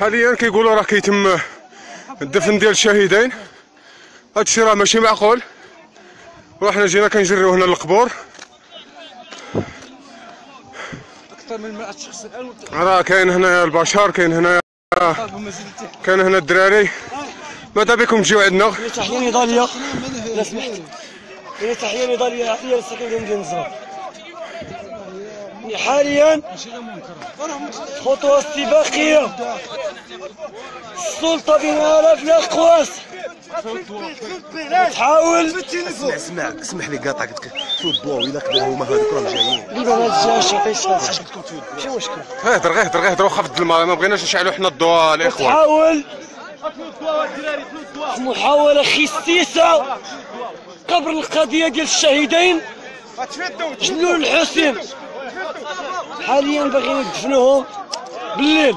حاليا كيقولوا راه كيتم الدفن ديال الشهيدين. هادشي راه ماشي معقول. وحنا جينا كنجريو هنا للقبور. أكثر من 100 شخص الآن راه كاين هنا البشر كاين هنا كاين هنا الدراري. ماذا بكم تجيو عندنا؟ تحية نضالية لا سمحت هي تحية نضالية عافية للسكن ديال الزرق حاليا خطوة استباقية السلطة بآلاف الأقواس تحاول. اسمع اسمع اسمح لي قاطعك. شو الضوء الا كبروا هما هذوك راهم جايين. ديما هاد ماشي مشكل غير غير وخفض الماء. ما بغيناش نشعلوا حنا الضوء الاخوان تحاول. محاولة خسيسة. قبر القضية ديال الشهيدين. جلول الحسين حاليا باغيين يدفنوهم بالليل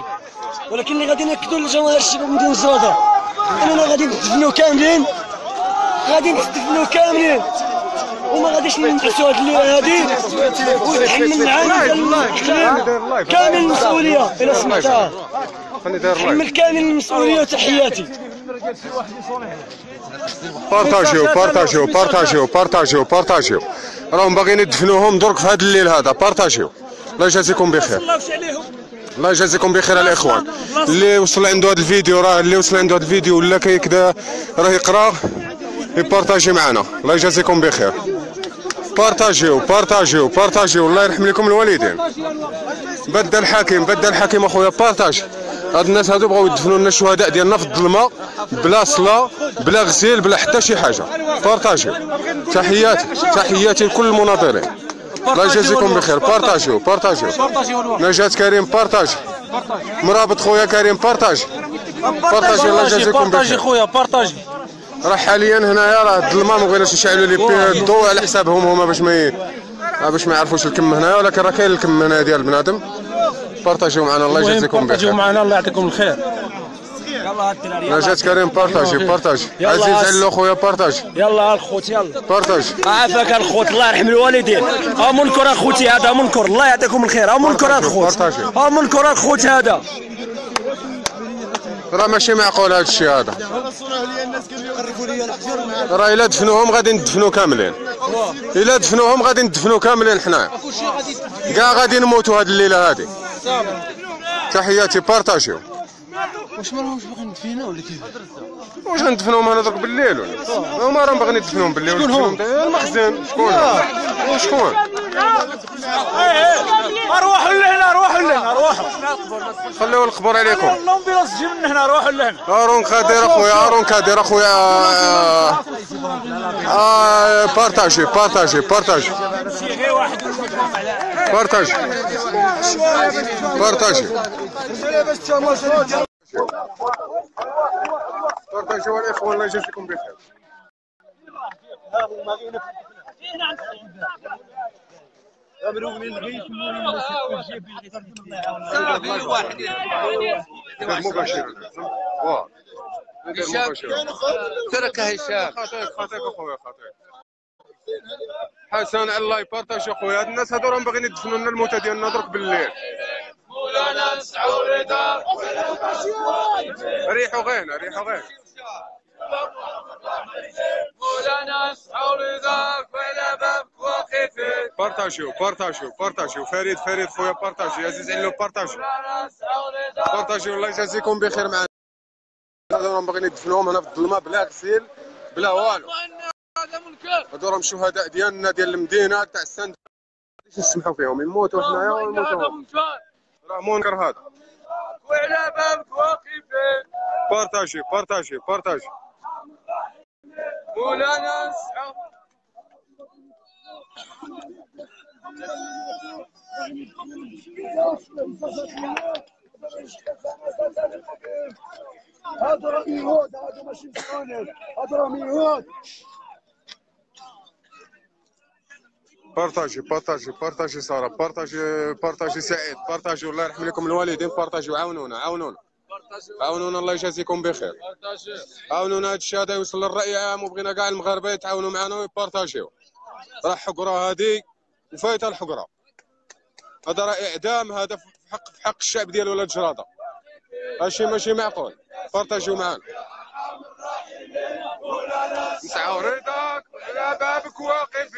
ولكن اللي غادي ناكدوا للجماهير الشباب مدينة الزرادة. أننا غادي ندفنوا كاملين غادي ندفنوا كاملين. وما غاديش ننعسوا هاد الليلة هادي. ويتحمل معانا كامل المسؤولية إلى سمعتها خليني داير لايف تحمل كامل المسؤولية وتحياتي. بارطاجيو بارطاجيو بارطاجيو بارطاجيو بارطاجيو. راهم باغيين يدفنوهم درك في هذا الليل هذا. بارطاجيو. الله يجازيكم بخير. الله يجازيكم بخير الاخوان اللي وصل عنده هذا الفيديو راه اللي وصل عنده هذا الفيديو ولا كي كذا راه يقرا يبارطاجي معنا. الله يجازيكم بخير. بارطاجيو بارطاجيو بارطاجيو. الله يرحم لكم الوالدين. عبد الحاكم عبد الحاكم أخويا partage هاد الناس هادو بغاو يدفنوا لنا الشهداء ديالنا في الظلمة بلا صلاة بلا غسيل بلا حتى شي حاجة. بارطاجيو. تحياتي تحياتي لكل المناضلين الله يجازيكم بخير بارطاجيو بارطاجيو. نجاة كريم partage مرابط خويا كريم partage بارطاجي الله يجازيكم بارطاجي بخير خويا بارطاجي. راه حاليا هنايا راه الظلمة ما بغيناش نشعلوا لي بي- الضوء على حسابهم هما باش ما باش ما يعرفوش الكم هنايا ولكن راه كاين الكم هنا ديال بنادم بارطاجيو معنا. الله يجازيكم بارطاجيو بخير. معنا. الله يعطيكم الخير. نجاة كريم بارطاجي. بارطاجي. يلا عزيز عز- علو خويا بارطاجي. يلا الخوت يلا. بارطاجي. عافاك الخوت الله يرحم الوالدين. ها منكر اخوتي هذا منكر. الله يعطيكم الخير. ها منكر الخوت بارطاجي. ها منكر الخوت هذا. راه ماشي معقول هذا الشيء هذا. راه إلا دفنوهم غادي ندفنوا كاملين. إلا دفنوهم غادي ندفنوا كاملين حنا كاع غادي نموتوا هاد الليلة هادي. تحياتي بارطاجيو. واش ما راهمش باغيين ندفينا ولا كيف؟ واش غندفنوهم هنا درك بالليل ولا؟ هما راهم باغيين يدفنوهم بالليل. ندفنوهم المخزن شكون؟ شكون؟ روحوا لهنا روحوا لهنا روحوا خليو القبور عليكم. ال ambulance تجي من هنا روحوا لهنا. هارون كادير أخويا هارون كادير أخويا. آه، آه، بارطاجي بارطاجي بارطاجي بارطاجي بارطاجي بارطاجيو الاخوان الله يجازيكم بخير مباشر مباشر ترك هشام خاطيك خاطيك اخويا خاطيك حسن الله يبارطاج اخويا هاد الناس هادو راهم باغيين يدفنوا لنا الموتى ديالنا درك بالليل. مولانا نسعوا رضا ريحوا غينا ريحوا غينا مولانا نسعوا رضا فلا باب وقفت بارطاجيو بارطاجيو بارطاجيو. فريد فريد خويا بارطاجي عزيز علو بارطاجيو. بارطاجيو الله يجازيكم بخير معنا. هادو راهم باغيين يدفنوهم هنا في الظلمة بلا غسيل بلا والو. هادو راهم شهداء ديالنا ديال المدينة تاع السند. باش نسمحوا فيهم؟ يموتوا حنايا هذا ويموتوا راه منكر هذا. وعلى بابك واقفين بارطاجي بارطاجي بارطاجي مولانا نسعوا هذا راه يهود هذا ماشي مسكونين هذا راه يهود بارطاجي بارطاجي بارطاجي سارة بارطاجي بارطاجي سعيد بارطاجي الله يرحم لكم الوالدين بارطاجي عاونونا عاونونا. عاونونا الله يجازيكم بخير. عاونونا هذا الشيء هذا يوصل للرأي العام وبغينا كاع المغاربة يتعاونوا معنا ويبارطاجيو. راه حقرة هذه وفايتة الحقرة. هذا راه إعدام هذا في حق في حق الشعب ديال ولاد جرادة. هادشي ماشي معقول. بارطاجيو معانا نسعى رضاك على بابك واقفين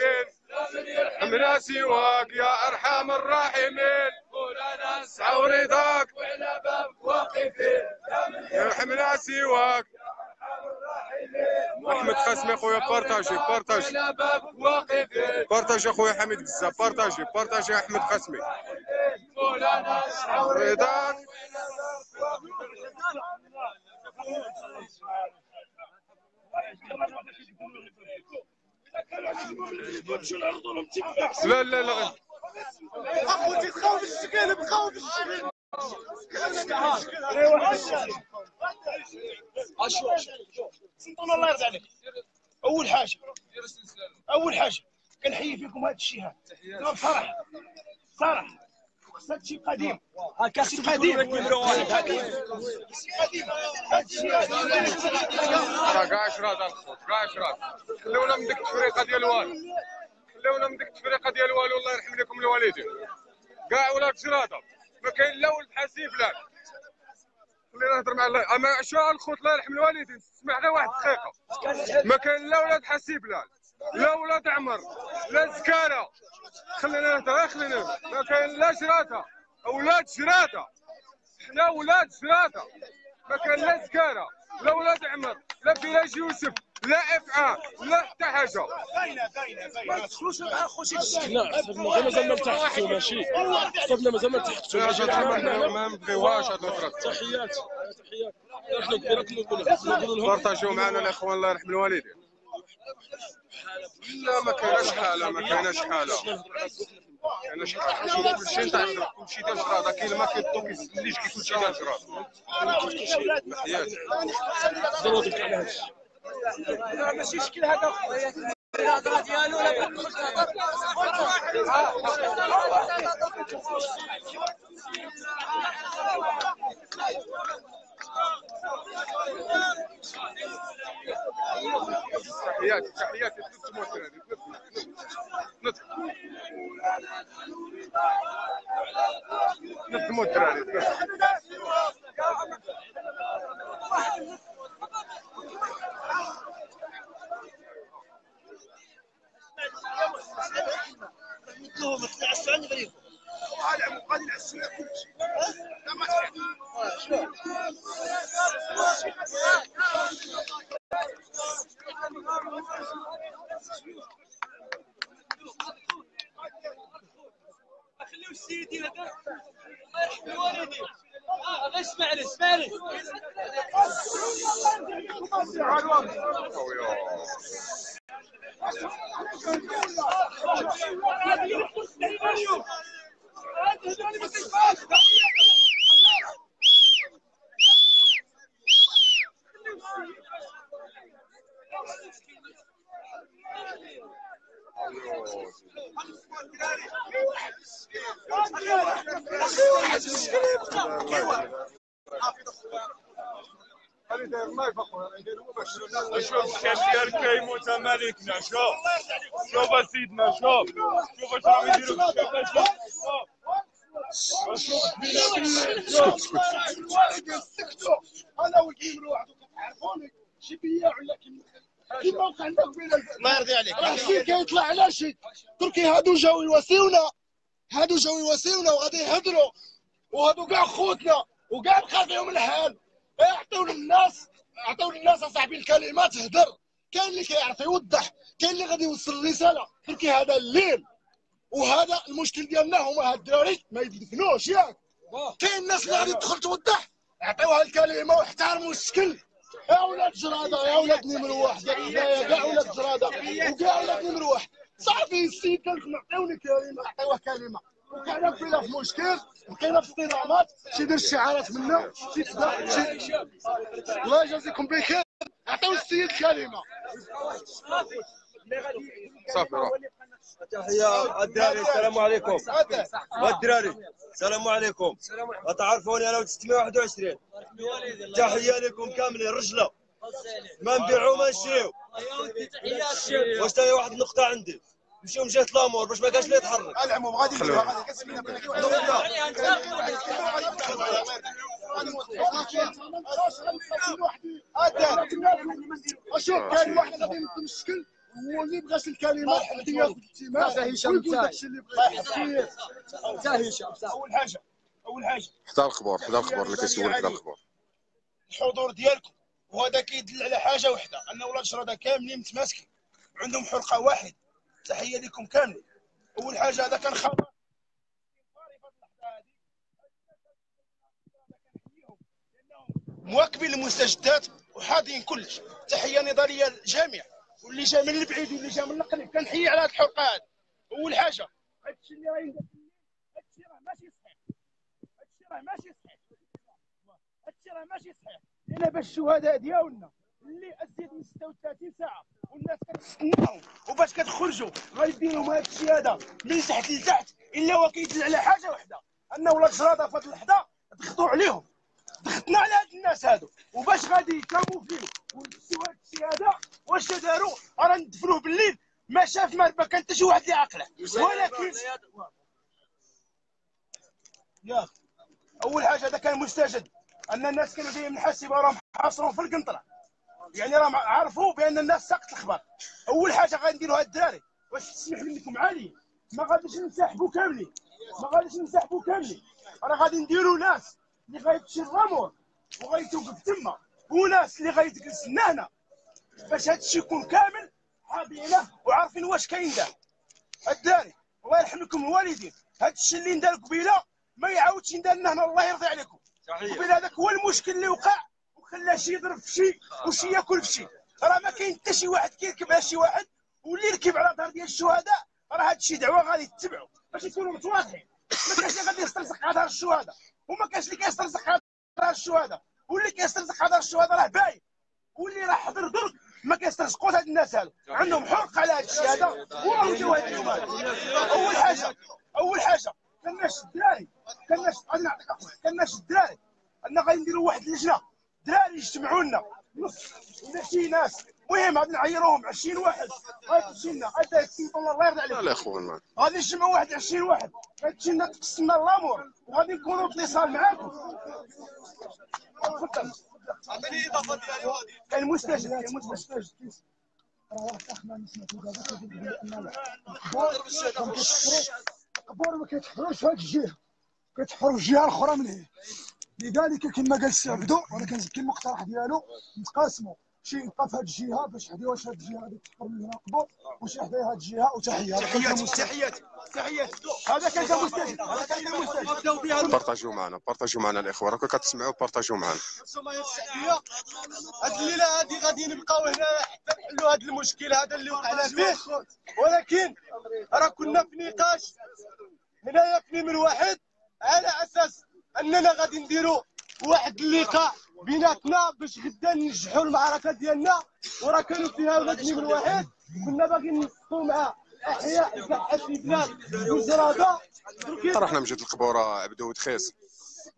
حمنا سواك يا أرحم الراحمين. مولانا نسعى رضاك وعلى بابك واقفين حمنا سواك أحمد قاسمي خويا بارطاجي بارطاجي. بارطاجي خويا حميد بزاف بارطاجي بارطاجي أحمد قاسمي رضاك لا لا لا اخوتي تخاف الشكل بخاف الشكل سلطان الله يرضى عليك أول حاجة أول حاجة كنحيي فيكم هذا الشيء هذا. لا بصراحه صراحة. هذا الشيء قديم. هكا شي قديم. نمرو واحد. شي قديم. هذا الشيء هذا. كاع عشرات الخوت كاع عشرات خلونا من ديك التفريقه ديال والو التفريقه ديال والو الله يرحم لكم الوالدين. كاع ولاد شراطه ما كاين لا ولد حسيب لا خلينا نهضر مع الله. أما عشاء الخوت الله يرحم الوالدين. اسمع غير واحد الدقيقة. ما كاين لا ولاد حسيب لا لا ولاد عمر لا زكارة. خلينا نهضر خلينا ما كاين لا شراطه أولاد شراطه حنا ولاد شراطه ما كان لا زكارة لا ولاد عمر لا فراج يوسف. لا افعى لا حتى حاجة باينه باينه باينه ما تدخلوش مع خوتي لا حسبنا مازال ما التحقتوا ماشي. حسبنا مازال ما التحقتوا ماشي ما ما نبغيوهاش هاد الهضره تحيات تحيات. إحنا بارطاجيو معنا الاخوان الله يرحم الوالدين لا ما كايناش حالة ما كايناش حالة. كايناش حالة. كلشي نتاع الشراط كلشي ديال الشراط كاين ما كيطو كيسليش كلشي الشيء ماشي شكل هذا تحياتي تحياتي ثلاث موتر هذه ثلاث خليو السيدي هذا الله يرحم الوالدين آه غير اسمعني اسمعني شوف كبير كيموت ملكنا شوف شوف سيدنا شوف شوف اش راهم يديروا في الشباب شوف سكتوا أنا وكيم واحد عرفوني شي بياع ولا كيما كيما وقع عندك بين الله يرضي عليك كيطلع على شي تركي هادو جاو يواسيونا هادو جاو يواسيونا وغادي يهضروا وهادو كاع خوتنا وكاع بقى فيهم الحال اعطيو للناس اعطيو للناس اصاحبي الكلمة تهدر كاين اللي كيعرف يوضح كاين اللي غادي يوصل الرسالة. تركي هذا الليل. وهذا المشكل ديالنا هما هاد الدراري ما يدفنوش ياك. كاين الناس اللي غادي تدخل توضح. اعطيوها الكلمة واحترموا الشكل يا ولاد جرادة يا ولاد نمرو واحد. يا كاع ولاد جرادة. وكاع ولاد نمرو واحد. صافي السيد كان عطيوني كلمة عطيوه كلمة. وكان فينا في مشكل بقينا في اصطدامات شي يدير شعارات منا شي الله يجازيكم بخير عطيو السيد كلمة. صافي روح تحية الدراري السلام عليكم. هذا والدراري السلام عليكم. وتعرفوني أنا 621 تحية لكم كاملين رجلة. ما نبيعوا ما نشريو. واش تاني واحد النقطة عندي؟ نمشيو من جهة الأمور باش ما كاش اللي يتحرك. العموم غادي اول حاجة اول حاجة الخبر الحضور ديالكم وهذا كيدل على حاجة وحدة أن ولاد شرادة كاملين متماسكين عندهم حلقة واحد. تحية لكم كاملين. أول حاجة هذا كان خبر. مواكبين المستجدات وحاضرين كلش. تحية نضاليه للجميع. واللي جا من البعيد واللي جا من القريب. كنحيي على هذه الحلقة هذه أول حاجة هادشي اللي راهي هادشي راه ماشي صحيح. هادشي راه ماشي صحيح. هادشي راه ماشي صحيح. لأن باش الشهداء ديالنا اللي ازيد من 36 ساعة والناس كتستناهم وباش كتخرجوا غايديروا هذا الشيء هذا من تحت لتحت. إلا هو كيدل على حاجة وحدة أن ولاد شراده في هذه اللحظة ضغطوا عليهم. ضغطنا على هاد الناس هادو. وباش غادي يكاموفليو ونفسوا هاد الشيء هذا واش داروا؟ راه ندفنوه بالليل. ما شاف ما ما كان حتى شي واحد اللي عاقله ولكن يا أول حاجة هذا كان مستجد. أن الناس كانوا جايين من حاسبه راهم حاصرهم في القنطرة. يعني راهم عرفوا بأن الناس ساقط الخبر أول حاجة غنديروا هاد الدراري. واش تسمح منكم عالي ما غاديش ننسحبوا كاملين. ما غاديش ننسحبوا كاملين. راه غادي نديروا ناس. اللي غيمشي الرامور وغيتوقف تما. وناس اللي غيجلس هنا. باش هاد الشيء يكون كامل حاضرينه وعارفين واش كاين دار الداري الله يرحم لكم الوالدين. هاد الشيء اللي ندار قبيلة ما يعاودش يندار لنا هنا. الله يرضي عليكم. قبيلة هذاك هو المشكل اللي وقع وخلى شي يضرب في شي وشي ياكل في شي. راه ما كاين حتى شي واحد كيركب على شي واحد واللي ركب على دار ديال الشهداء راه هاد الشيء دعوة غادي تتبعوا باش يكونوا متواضعين. ما كاينش اللي غادي يسترزق على دار الشهداء. وما كاينش اللي كيسترزق دار الشهداء. واللي كيسترزق دار الشهداء راه باين واللي راه حضر درك ما كيسترزقوش هاد الناس هادو. عندهم حق على هاد الشيء هذا. وراهم جاو هاد هذا أول حاجة أول حاجة كناش الدراري. كناش اخويا كناش الدراري. أنا غادي نديروا واحد اللجنة. دراري يجتمعوا لنا. نص ولا شي ناس. المهم غادي نعيروهم 20 واحد. غادي تمشي لنا هذا السيد الله يرضي عليك. لا لا أخوان. غادي نجمعوا واحد 20 واحد. غادي تمشي لنا تقسمنا الأمور. وغادي نكونوا اتصال معاكم. تفضل اعطيني الاضافه ديالي وهذه كاين مستجد كاين مستجد الاخبار ما كيتحفروش في هذه الجهه كيتحفروا في الجهة. الأخرى من هي لذلك كما قال السي عبدو وأنا كنزكي المقترح ديالو نتقاسموا. شي يبقى في هذه الجهة باش حدي واش هذه الجهة غادي تحفر من هنا وشي حدا هذه الجهة وتحية. تحياتي تحياتي تحياتي هذا كان كان مستجد. هذا كان كان مستجد. بارطاجيو معنا بارطاجيو معنا الإخوة. راكم كتسمعوا بارطاجيو معنا. الشعبيه هاد الليلة هادي غادي نبقاو هنا حتى نحلوا هاد المشكل هذا اللي وقعنا فيه. ولكن راه كنا في نقاش هنايا في من واحد على أساس أننا غادي نديروا واحد اللقاء. بيناتنا باش غدا ننجحوا المعركة ديالنا. وراه كانوا فيها ولاد من واحد كنا باغيين نلقوا مع أحياء كاع في بلاد وزراده رحنا من جهة القبورة عبدو ودخيس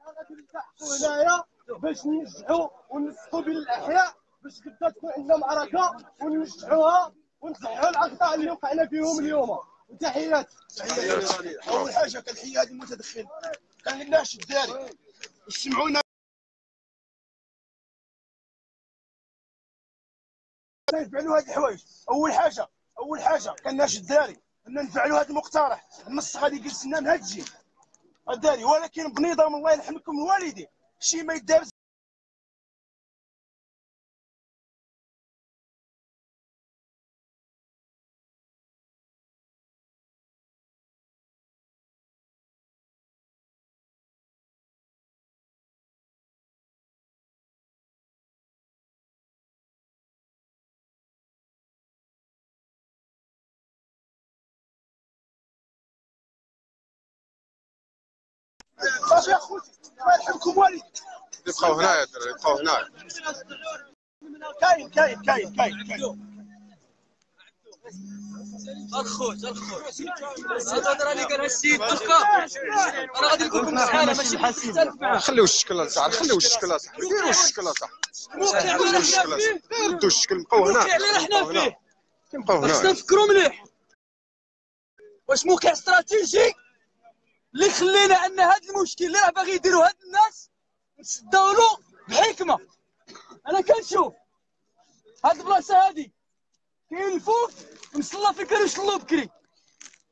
غادي نلتحقوا هنايا باش ننجحوا وننسقوا بين الأحياء. باش غدا تكون عندنا معركة وننجحوها ونصححوا الأخطاء اللي وقعنا فيهم اليوم. وتحيات أول حاجة كنحيي هذه المتدخل. كان الناس الداري يسمعونا نفعلوا هذه الحوايج. أول حاجة أول حاجة الناس الداري. إن نفعلوا هذا المقترح. النص غادي يجلس لنا من هذا الجيل الداري ولكن بنظام الله يرحم لكم الوالدين شي ما يدار صافي اخوتي الله يرحمكم والدي يبقاو هنايا الدراري يبقاو هنايا. كاين كاين كاين كاين كاين. الخوت الخوت الهضره اللي قالها السيد تلقى. أنا غادي نقول لكم شحال ماشي معاه خليو الشكل صاحبي خليو الشكل صاحبي. ديروا الشكل صاحبي. موقع ديروا اللي الشكل فيه ردوا الشكل بقاو هنا. موقع اللي حنا فيه بقاو خصنا هنا. نفكروا مليح. واش موقع استراتيجي؟ اللي خلينا ان هذا المشكل اللي راه باغي يديروا هاد الناس داولو بحكمة. أنا كنشوف هاد البلاصة هادي. كاين الفوق مصلى في كريش الله بكري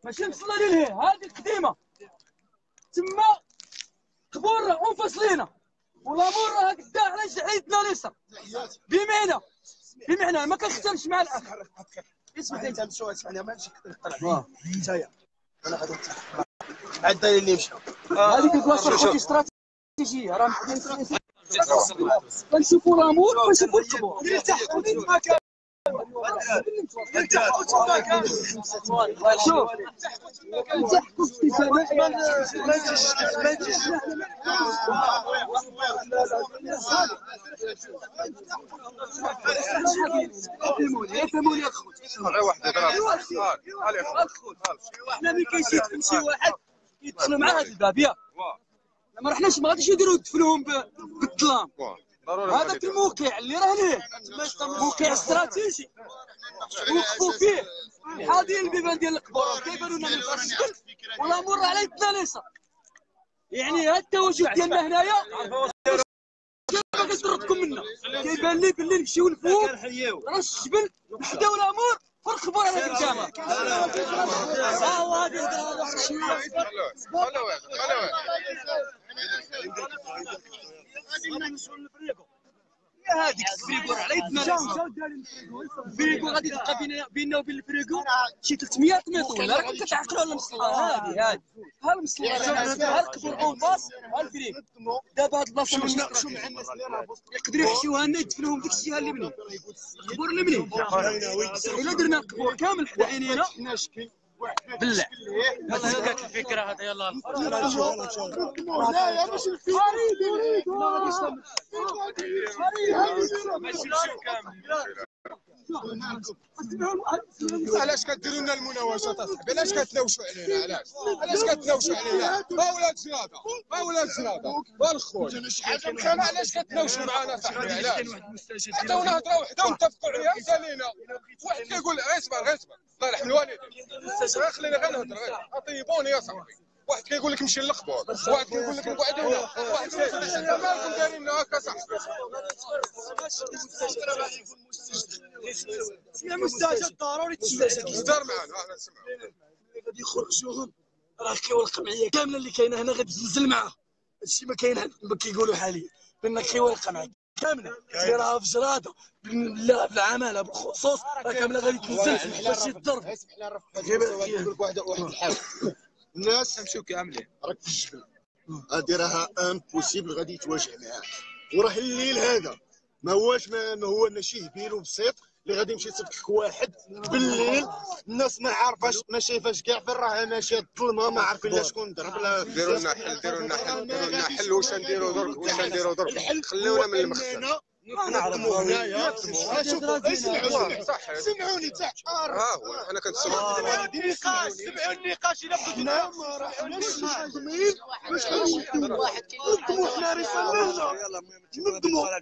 ماشي مصلى للهي هادي القديمه تما قبور منفصلين والامور راه قدا على جعيتنا اليسر بمعنى بمعنى ما كنختلفش مع الاخ اسمح لي مشوا اسمعني ما نمشي نطلع انت أنا غادي عاد الدليل اللي مشى هذيك البلاصه خوتي استراتيجيه راه كنشوفوا الأمور ونشوفوا القبور شوف فهموني يا خوت غير واحد إحنا ملي كيجي يدفن شي واحد يدخلوا مع هذا الباب يا ما رحناش ما غاديش يديروا يدفنوهم بالظلام. هذاك الموقع اللي راه ليه. موقع استراتيجي. وقفوا فيه. ديال البيبان ديال القبور كيبانوا لنا من الشكل والامور على يدنا اليسار يعني هاد التواجد ديالنا هنايا. باغي نطردكم منا؟ كيبان لي باللي نمشيو لفوق راس الجبل نحداو الأمور والقبور على ها هو الهضره واحد شوية خلوا واحد. خلوا واحد هذيك؟ الفريكو على يدنا الفريكو غادي تبقى بيننا وبين الفريكو شي 300 متر. ولا راكم كتعقلوا على المصلى هذه هذه. ها المصلى ها القبور أون باس ها الفريكو دابا هاد البلاصة ماشي يقدروا يحشوها لنا يدفنوهم ديك الشيء اللي بني القبور اللي بني إلا درنا القبور كامل حدا عينينا بالله. هذه كانت الفكرة هذا يلا. هنايا مش علاش كديروا لنا المناوشات أصاحبي؟ علاش كتناوشوا علينا؟ علاش؟ علاش كتناوشوا علينا؟ ها ولاد زرادة ها ولاد زرادة ها الخوت أنا علاش كتناوشوا معنا صاحبي علاش؟ عطاونا نهضره وحدة ونتفقوا عليها سالينا واحد كيقول اسمع غير اسمع الله يرحم الوالدين. غير خليني غير نهضر غير. أطيبوني يا صاحبي. واحد كيقول لك مشي للقبور واحد كيقول لك نقعدوا هنا. واحد كيقول لك مالكم دايرين هكا صاحبي. يا مستاجر ضروري دار معنا أنا نسمع غادي يخرجوهم راه كيولق معايا كامله اللي كاينة هنا غادي تنزل معاه هادشي ما كاين ما كيقولوا حاليا بان كيولق معايا كامله ديرها في جراده بالعماله بالخصوص راه كامله غادي تنزل ماشي الضرب اسمح لي نقول لك واحد واحد الحال الناس نمشيو كاملين راك في الجبل غادي راها امبوسيبل غادي يتواجه معاك وراه الليل هذا ما هواش ما, هو ماشي هبيل بسيط اللي غادي يمشي يصفك واحد بالليل. الناس ما عارفاش ما شايفاش كاع فين راها ماشيه الظلمة ما عارفين لا شكون ضرب لا ديروا لنا حل ديروا لنا حل ديروا لنا حل. واش نديروا؟ درك واش نديروا؟ درك خليونا من المخزن. نخدموا هنايا شوف اسمعوا صح. سمعوني تاع ها هو أنا كنسمع النقاش سمعوا إلى باش حنا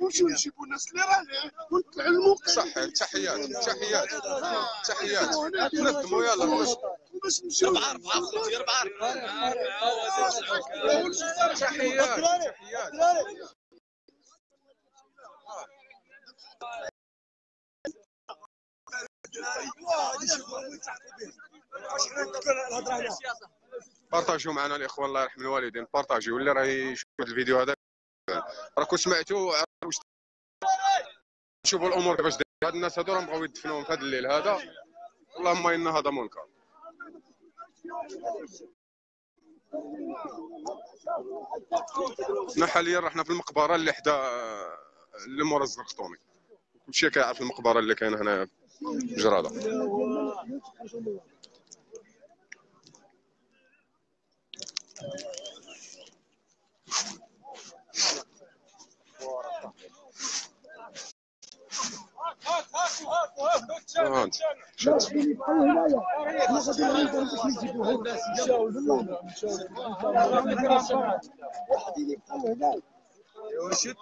ونمشيو نجيبوا؟ الناس اللي صح تحيات تحيات تحيات. نخدموا يلا باش نمشيو تحيات تحيات. بارطاجيو معنا الاخوان الله يرحم الوالدين. بارطاجيو اللي راه يشوف الفيديو هذا. راكم سمعتوا واش نشوفوا الأمور كيفاش هاد الناس هادو راهم بغاو يدفنوهم في هذا الليل هذا. اللهم إن هذا منكر. حنا حاليا رحنا في المقبرة اللي حدا اللي مورا الزرقطوني كلشي كيعرف المقبره اللي كاينة هنا في جراده شفت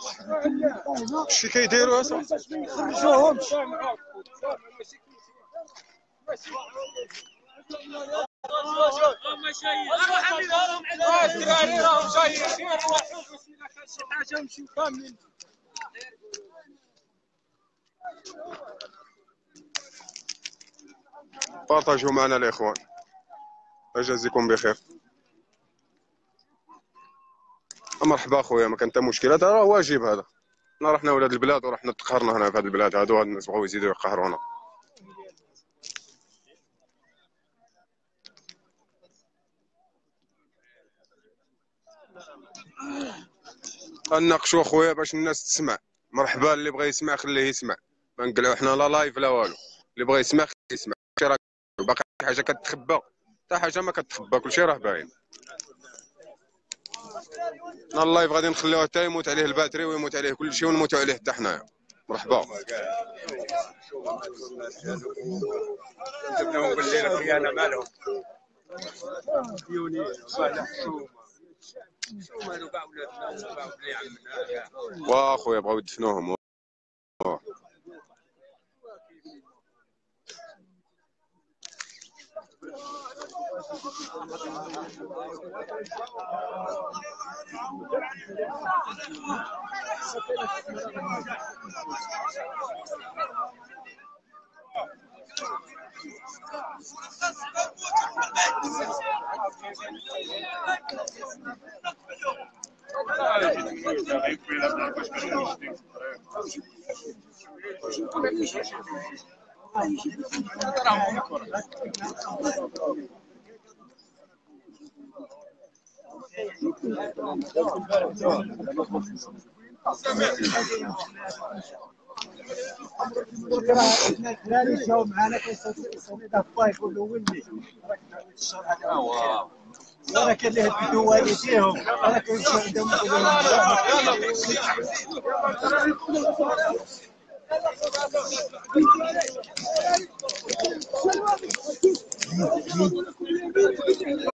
شي كيديروا اصاحبي خرجوهم الدراري راهم جايين حاجة نمشيو كاملين بارطاجيو معنا الإخوان. الله يجازيكم بخير. مرحبا اخويا ما كان حتى مشكل. هذا راه واجب هذا. حنا رحنا ولاد البلاد ورحنا تقهرنا هنا في هذه البلاد. هادو هاد الناس بغاو يزيدوا يقهرونا. نناقشوا اخويا باش الناس تسمع. مرحبا اللي بغى يسمع خليه يسمع. ما نقلعوا حنا لا لايف لا والو. اللي بغى يسمع خليه يسمع. باقي حاجة كتخبى. حتى حاجة ما كتخبى كلشي راه باين. ال live غادي نخليوه حتى يموت عليه ال batterie ويموت عليه كلشي ونموتوا عليه حتى حنايا. مرحبا. جبناهم بالليل خيانه مالهم. ديوني صالح حكومه شو مالو كاع ولادنا وكاع بلي عمنا كاع واخويا بغاو يدفنوهم واه. أنا كان اللي هددوا والديهم أنا كنت عندهم اللي عطشي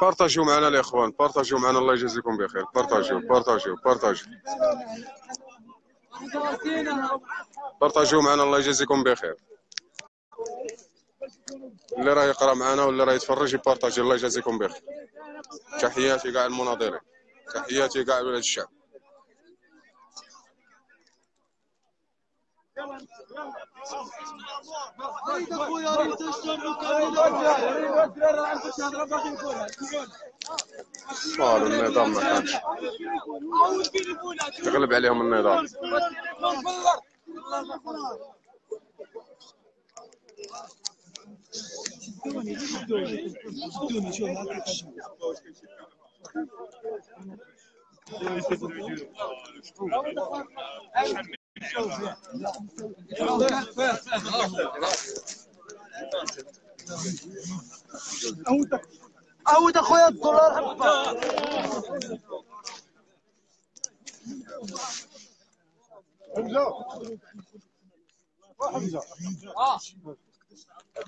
بارطاجيو معنا الإخوان بارطاجيو معنا الله يجازيكم بخير. بارطاجيو بارطاجيو بارطاجيو. بارطاجيو معنا الله يجازيكم بخير. اللي راه يقرا معنا واللي راه يتفرج يبارطاجي. الله يجازيكم بخير. تحياتي كاع المناضلين. تحياتي كاع ولاد الشعب قالوا النظام ما كانش. تغلب عليهم النظام. عود اخويا الدولار حبه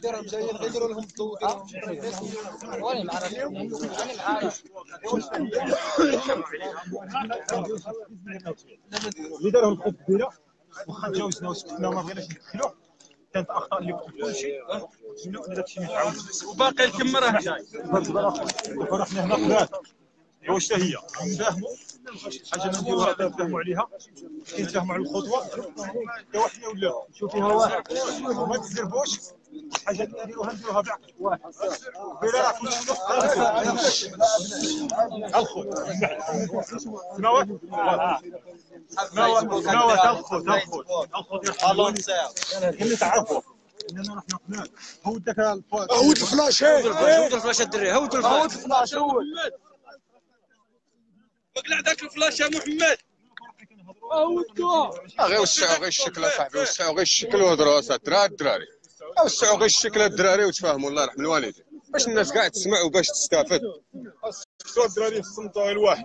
ديرهم جايين لهم الضوء أنا اللي دارهم الخوف كبيرة. واخا تجاوزنا وسكتنا وما بغيناش كانت أخطاء اللي ان داكشي ما يتعاودش وباقي الكم راه جاي. دابا حنا هنا قرات. واش هي. نفهموا حاجة نديروها نفهموا عليها. كنتفاهموا على الخطوة. حتى واحد ولا فيها واحد. وما تزربوش. حاجة نديروها رحنا قناه هو ال flash ال flash الدري هود الفلاش هود اقلع ذاك الفلاش يا محمد آه، غير وسعوا غير الشكل اصاحبي وسعوا غير الشكل وهضروا الدراري الدراري وسعوا غير الشكل الدراري وتفاهموا الله يرحم الوالدين باش الناس كاع تسمع وباش تستافد. شو الدراري في الصمت غير واحد.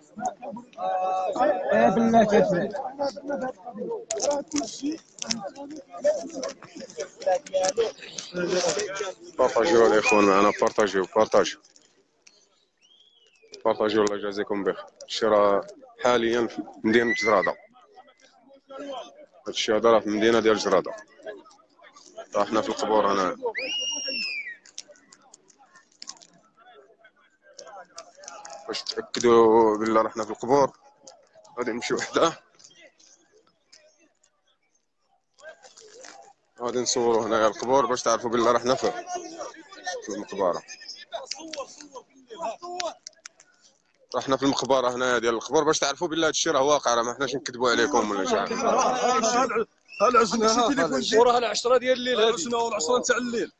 بارطاجيو الاخوان معنا بارطاجيو بارطاجيو بارطاجيو الله يجازيكم بخير الشراء حاليا في مدينة جرادة هادشي هذا راه في المدينة ديال جرادة راه حنا في القبور هنا باش تأكدوا بالله راه حنا في القبور. غادي نمشيو حداه غادي نصوروا هنايا القبور باش تعرفوا بالله راه حنا في في المقبرة. راه حنا في المقبرة هنايا ديال القبور باش تعرفوا بالله هادشي راه واقع راه ما حناش نكذبوا عليكم ولا شي حاجة. العزنا وراه العشرة ديال الليل هذه العشرة والعشرة تاع الليل.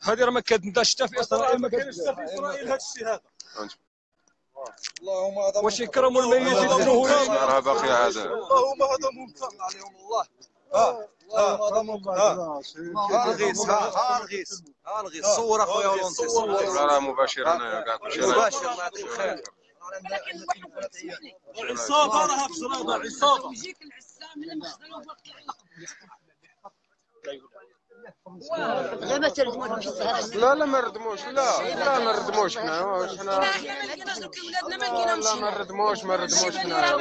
هذه راه ما كتنداش حتى في إسرائيل ما كاينش حتى في إسرائيل هذا الشيء هذا. اللهم هذا واش يكرموا الميت يدفنوه راه باقي هذا اللهم هذا ممتن عليهم الله. ها ها هذا ممتن ها الغيس ها الغيس ها الغيس صور اخويا ولونسي صور لا راه مباشر هنايا كاع كلشي مباشر. الله يعطيك الخير. عصابة راها في عصابة. يجيك العسام من المخزن لا ما تردموش لا لا ما نردموش لا لا ما نردموش حنا واش حنا لا ما نردموش ما نردموش حنا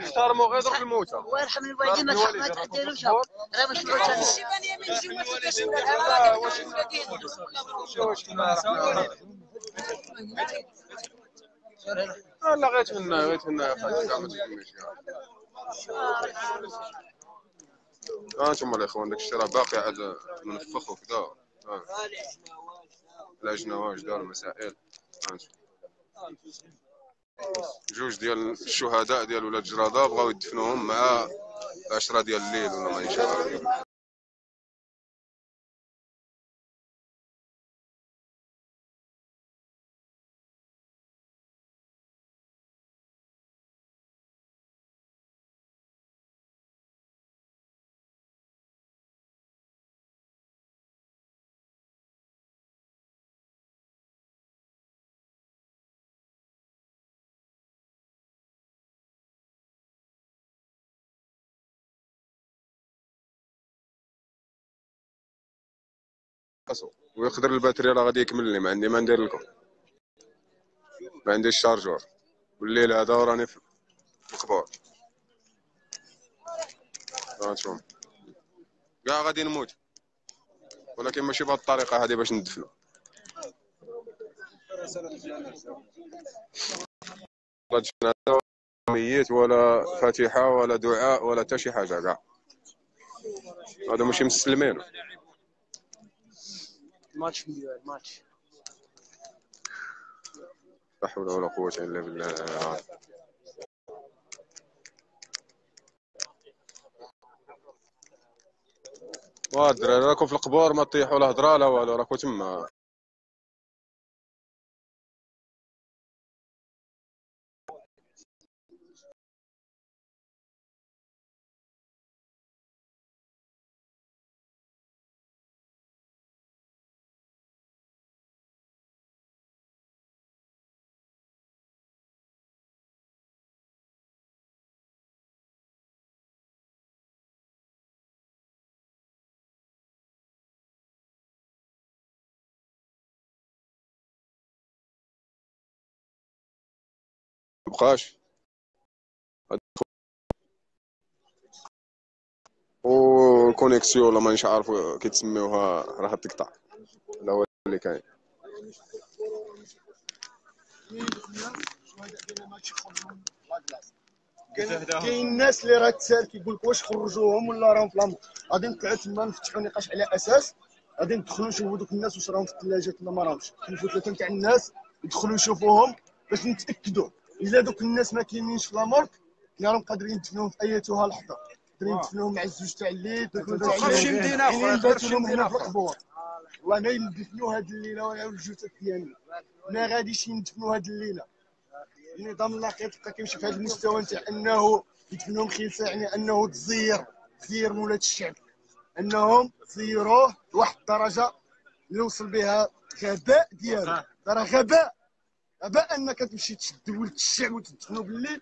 احترموا غير دوك الموتى الله يرحم الوالدين ما تحق- ما تحتاجوش راه من لا غير تهنا غير تهنا يا خالد كاع ما تهمنيش ها أنتم الاخوان داك الشيء راه باقي عاد منفخ وكذا ها. العجنه واش دار المسائل ها جوج ديال الشهداء ديال ولاد جرادة بغاو يدفنوهم مع العشرة ديال الليل ولا ما يشاء راسو ويقدر الباتري راه غادي يكمل لي ما عندي ما ندير لكم. ما عنديش شارجور. والليل هذا وراني في القبور هانتوما كاع غادي نموت. ولكن ماشي بهذه الطريقة هذه باش ندفنو. لا ميت ولا فاتحة ولا دعاء ولا حتى شي حاجة كاع. هذا ماشي مسلمين. ماتش مليون ماتش لا حول ولا قوة إلا بالله. واه الدراري راكم في القبور ما تطيحوا لا هضره لا والو راكم تما مبقاش وكونيكسيون ولا مانيش عارف كيتسميوها راه تقطع. هذا هو اللي كاين. كاين الناس اللي راه تسال كيقول لك واش خرجوهم ولا راهم في الامر غادي نطلعوا تما نفتحوا نقاش على أساس غادي ندخلوا نشوفوا دوك الناس واش راهم في الثلاجات ولا ما راهمش. كنشوفوا ثلاثة نتاع الناس يدخلوا يشوفوهم باش نتأكدوا. الا دوك الناس ما كاينينش في الامر راهم قادرين ندفنوهم في ايتها لحظة. قادرين ندفنوهم مع الزوج تاع الليل في شي يعني يقدر في شي هنا في. القبور والله ما يدفنوا هاد الليلة ولا الجثث ديالنا ما غاديش يدفنوا هاد الليلة. النظام اللاقي تبقى كيمشي في هذا المستوى نتاع أنه يدفنهم خلفه يعني أنه تزير تزير مولات الشعب. أنهم تزيروه لواحد الدرجة اللي وصل بها غباء ديالو. راه غباء. غباء انك تمشي تشد ولد الشعب وتدفنو بالليل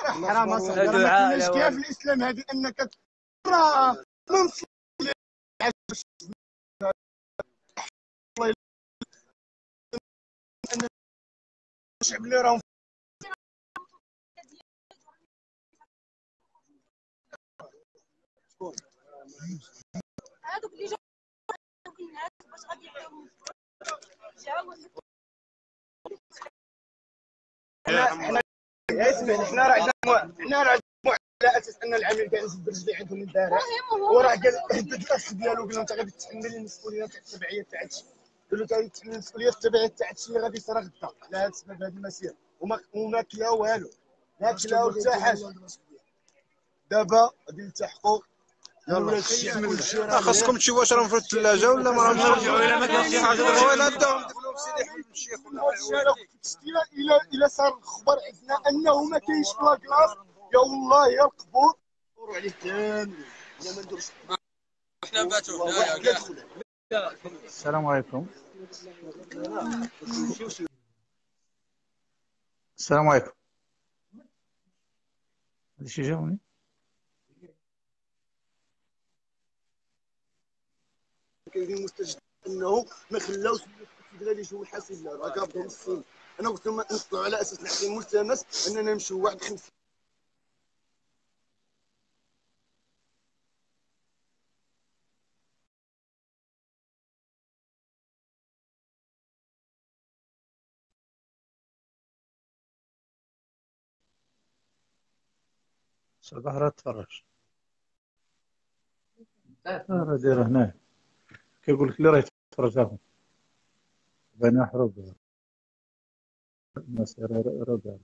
راه حرام اصاحبي راه ما كايناش كاع في الإسلام هذه انك راه من الشعب اللي راهم هذوك اللي جاو هذوك الناس باش غادي يعطيهم جاو حنا حنا يا اسمعني حنا راه عندنا مو- حنا راه على أساس أن العامل كاع نزل برجلي عندهم من البارح وراه قال هدد الاخ ديالو قال له انت غادي تحمل المسؤولية تاع التبعية تاع هادشي قال له غادي تحمل المسؤولية التبعية تاع هادشي اللي غادي يصرى غدا. على هذا السبب هذه المسيرة. وما وما كلا والو. ما كلا حتى حاجة. دابا غادي نلتحقوا خاصكم تشوفوا واش راهم في الثلاجة ولا ما راهمش الا ما كان شي حاجة ولا سيدي الشيخ إلى إلى إلى صار الخبر عندنا أنه ما كاينش لاكلاس يا والله يا القبور. عليه كاملين أنا ما باتوا. السلام عليكم. السلام عليكم. هذا شي جاوني؟ كاينين مستجد انه ما خلاوش الغالي يجيو الحاسب لا راه قابضهم السن أنا قلت لهم نطلعوا على أساس نحكي ملتمس أننا نمشيو واحد خمس صباح راه تفرج؟ راه داير هنا كيقول لك اللي راه يتفرج هاهم بين حروب راه دار